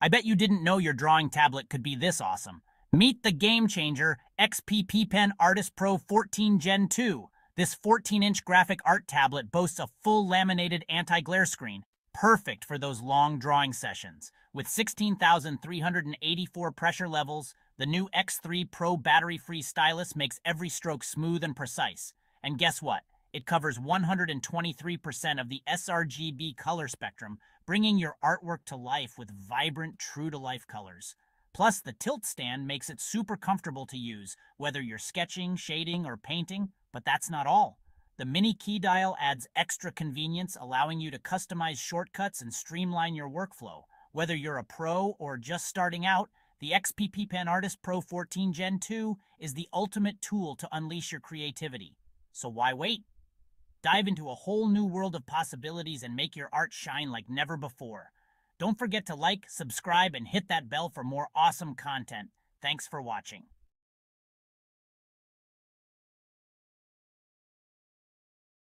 I bet you didn't know your drawing tablet could be this awesome. Meet the game changer XP Pen Artist Pro 14 Gen 2. This 14-inch graphic art tablet boasts a full laminated anti-glare screen, perfect for those long drawing sessions. With 16,384 pressure levels, the new X3 Pro battery-free stylus makes every stroke smooth and precise. And guess what? It covers 123% of the sRGB color spectrum, bringing your artwork to life with vibrant, true-to-life colors. Plus, the tilt stand makes it super comfortable to use, whether you're sketching, shading, or painting. But that's not all. The mini key dial adds extra convenience, allowing you to customize shortcuts and streamline your workflow. Whether you're a pro or just starting out, the XPP Pen Artist Pro 14 Gen 2 is the ultimate tool to unleash your creativity. So why wait? Dive into a whole new world of possibilities and make your art shine like never before. Don't forget to like, subscribe, and hit that bell for more awesome content. Thanks for watching.